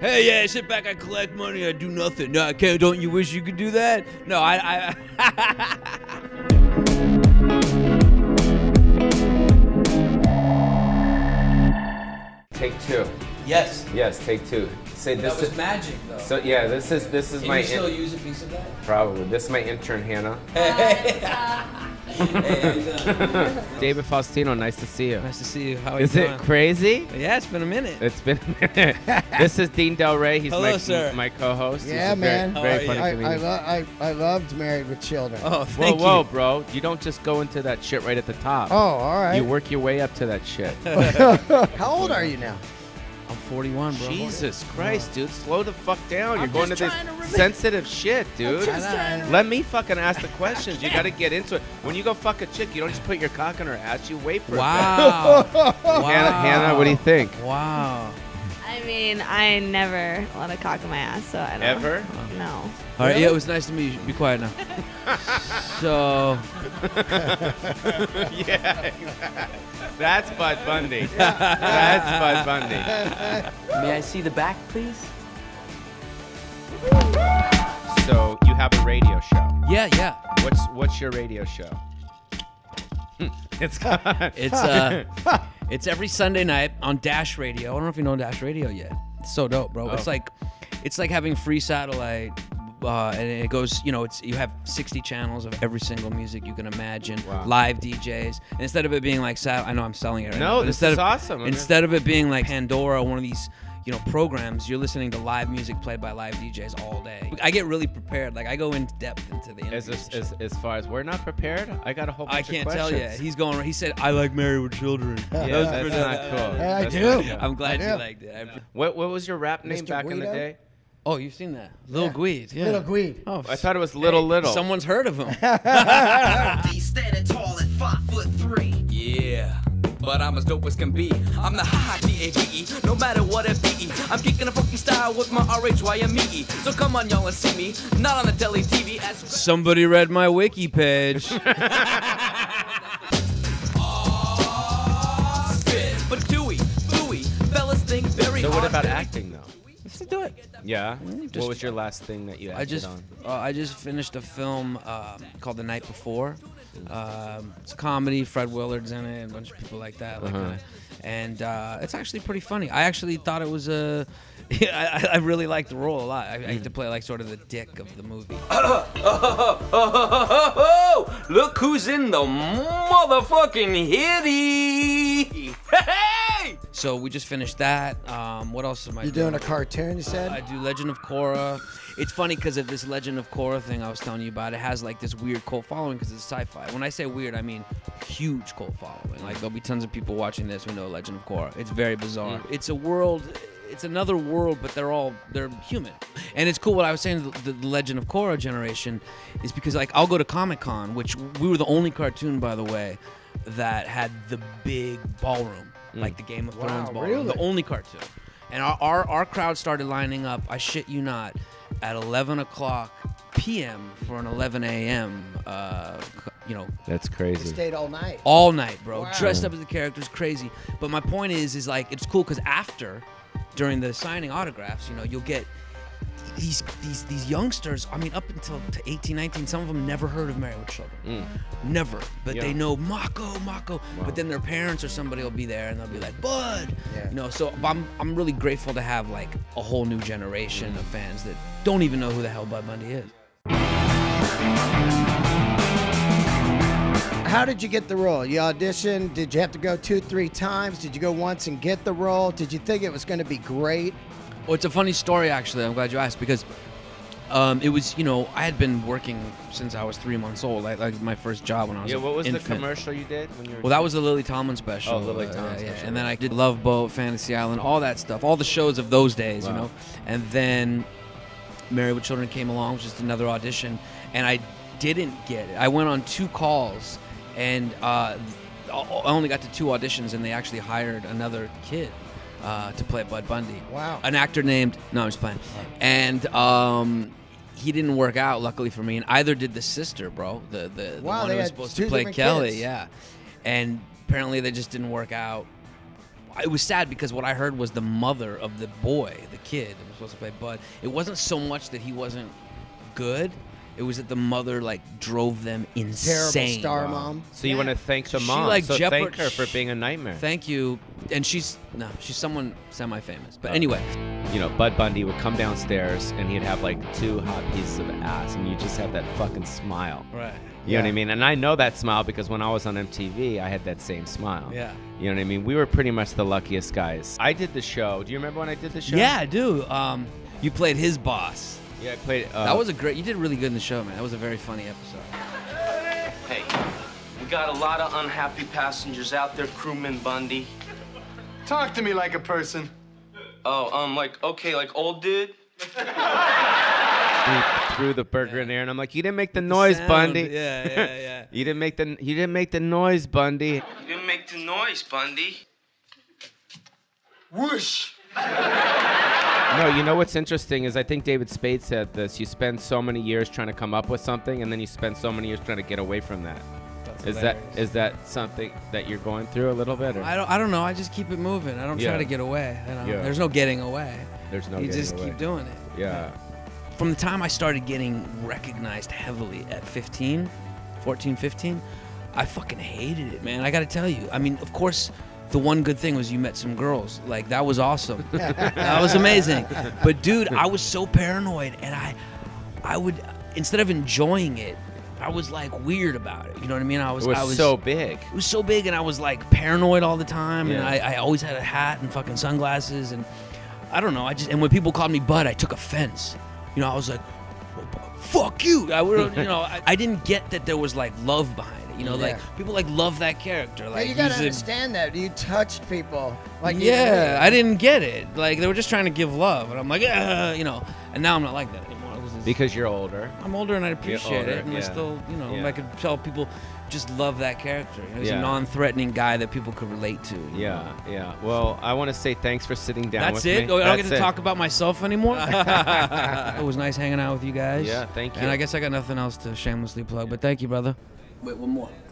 Hey, yeah, I sit back, I collect money, I do nothing. No, I can't. Don't you wish you could do that? No, I. I Take two. yes. Yes, take two. Say this That was is magic, though. so yeah. This is this is Can my you still in- use a piece of that? probably this is my intern Hannah. Oh, David Faustino, nice to see you. Nice to see you. How are Is you it crazy? Yeah, it's been a minute. It's been a minute. this is Dean Delray. He's Hello, my, sir. my co-host. He's Yeah, a very, man. How Very funny you? I, I, lo- I, I loved Married with Children. oh, whoa, thank whoa, you. bro! You don't just go into that shit right at the top. Oh, all right. You work your way up to that shit. How old are you now? I'm 41, bro. Jesus Christ, dude! Slow the fuck down. You're going to just this to sensitive shit, dude. just trying to- Let me fucking ask the questions. You got to get into it. When you go fuck a chick, you don't just put your cock in her ass. You wait for it. Wow. wow. Hannah, Hannah, what do you think? Wow. I mean, I never let a cock in my ass, so I don't. Ever? No. All right, yeah, it was nice to meet you. Be quiet now. so, yeah, that's Bud Bundy. That's Bud Bundy. May I see the back, please? So you have a radio show. yeah, yeah. What's what's your radio show? it's It's uh, it's every Sunday night on Dash Radio. I don't know if you know Dash Radio yet. It's so dope, bro. It's Oh. like, it's like having free satellite. Uh, and it goes, you know, it's you have 60 channels of every single music you can imagine, Wow. live DJs. And instead of it being like, I know I'm selling it right No, now, this instead is of, awesome. Instead of it being like Pandora, one of these, you know, programs, you're listening to live music played by live DJs all day. I get really prepared. Like I go in depth into the as, as, as, far as we're not prepared, I got a whole bunch I of can't tell you. questions. He's going. He said, "I like Married with Children." Yeah, That was that's pretty- not cool. Yeah, I That's do. not cool. I'm glad I you do. liked it. I What what was your rap name Mr. back in the day? Oh, you've seen that, Lil Yeah. Gweed. Yeah. Little Gweed. Oh, I thought it was Little Little. someone's heard of him. He's standing tall at five foot three. Yeah, but I'm as dope as can be. I'm the ha G-A-V-E, no matter what it be. I'm kicking a funky style with my R-H-Y-M-E. So come on, y'all, and see me. Not on the telly TV as Somebody read my wiki page. spit. But Dewey, Dewey, fellas think very so what about acting Yeah. just- what was your last thing that you acted I just on? uh, I just finished a film um, called The Night Before. Um, it's a comedy. Fred Willard's in it, and a bunch of people like that. Like Uh-huh. kinda- and uh, it's actually pretty funny. I actually thought it was a. I, I really liked the role a lot. I, I had to play like sort of the dick of the movie. Look who's in the motherfucking hitty. So we just finished that. Um, what else am I You're doing a cartoon, you said? I do Legend of Korra. It's funny because of this Legend of Korra thing I was telling you about. It has like this weird cult following because it's sci-fi. When I say weird, I mean huge cult following. Like there'll be tons of people watching this who know Legend of Korra. It's very bizarre. It's a world. It's another world, but they're all they're human, and it's cool. What I was saying, the, the Legend of Korra generation, is because like I'll go to Comic Con, which we were the only cartoon, by the way, that had the big ballroom, like the Game of Thrones Wow, ballroom, the only cartoon. And our, our, our crowd started lining up, I shit you not, at 11 o'clock p.m. for an 11 a.m., uh, you know, That's You crazy. stayed all night. all night, bro. Wow. Dressed up as the characters, crazy. But my point is, is like, it's cool because after, during the signing autographs, you know, you'll get these these these youngsters. I mean, up until to 18, 19, some of them never heard of Married with Children, mm. never. But Yeah. they know Mako, Mako. Wow. But then their parents or somebody will be there and they'll be like, Bud, Yeah. you know. So I'm I'm really grateful to have like a whole new generation mm. of fans that don't even know who the hell Bud Bundy is. How did you get the role? You auditioned? Did you have to go two, three times? Did you go once and get the role? Did you think it was going to be great? Well, it's a funny story, actually. I'm glad you asked because um, it was, you know, I had been working since I was three months old. Like, like my first job when I was Yeah. What was the commercial you did when you were? Well, that was the Lily Tomlin special. Oh, Lily uh, Tomlin yeah, yeah. special, And then. I did Love Boat, Fantasy Island, all that stuff, all the shows of those days, you know. And then Married with Children came along, which was just another audition, and I didn't get it. I went on two calls, and uh, I only got to two auditions, and they actually hired another kid. Uh, to play Bud Bundy. Wow. An actor named no, I'm just playing. And um, he didn't work out, luckily for me. And either did the sister, bro, the the, the Wow, one they who was had supposed two to play different Kelly. kids. Yeah. And apparently they just didn't work out. it was sad because what I heard was the mother of the boy, the kid that was supposed to play Bud. It wasn't so much that he wasn't good. It was that the mother like drove them Terrible insane. star mom. So you want to thank the She, mom? like, so jeopard- thank her for being a nightmare. Thank you. And she's no, she's someone semi-famous. Oh. But anyway, you know, Bud Bundy would come downstairs and he'd have like two hot pieces of ass, and you just have that fucking smile. right. You know what I mean? And I know that smile because when I was on MTV, I had that same smile. Yeah. You know what I mean? We were pretty much the luckiest guys. I did the show. Do you remember when I did the show? Yeah, I do. Um, you played his boss. Yeah, I played. Uh, that was a great. You did really good in the show, man. That was a very funny episode. Hey, we got a lot of unhappy passengers out there, crewman Bundy. Talk to me like a person. Oh, um, like, okay, like old dude? he threw the burger in there, and I'm like, "You didn't make the noise, Sound, Bundy. Yeah, yeah, yeah. You didn't make the. You didn't make the noise, Bundy." You didn't make the noise, Bundy. Whoosh. No, you know what's interesting is I think David Spade said this. You spend so many years trying to come up with something, and then you spend so many years trying to get away from that. That's Is that is that something that you're going through a little bit? Or? I don't. I don't know. I just keep it moving. I don't Yeah. try to get away. You know? Yeah. There's no getting away. There's no you just away. keep doing it. Yeah. From the time I started getting recognized heavily at 15, 14, 15, I fucking hated it, man. I got to tell you. I mean, of course, the one good thing was you met some girls. Like that was awesome. that was amazing. But dude, I was so paranoid, and I, I would instead of enjoying it, I was like weird about it. You know what I mean? I was. It was, I was so big. it was so big and I was like paranoid all the time and Yeah. I, I always had a hat and fucking sunglasses and I don't know I just and when people called me Bud I took offense you know I was like fuck you I would you know I, I didn't get that there was like love behind it you know like people like love that character Yeah, like you gotta he's a- understand that. You touched people. Like you- yeah I didn't get it like they were just trying to give love and I'm like uh, you know and now I'm not like that anymore was just- Because you're older. I'm older and I appreciate older, it, and I yeah. still, you know, Yeah. I could tell people just love that character. You know, he's Yeah. a non-threatening guy that people could relate to. Yeah, know? yeah. Well, I want to say thanks for sitting down That's with it. me. Oh, I don't That's get to it. talk about myself anymore. it was nice hanging out with you guys. Yeah, thank you. And I guess I got nothing else to shamelessly plug, but thank you, brother. Wait, one more.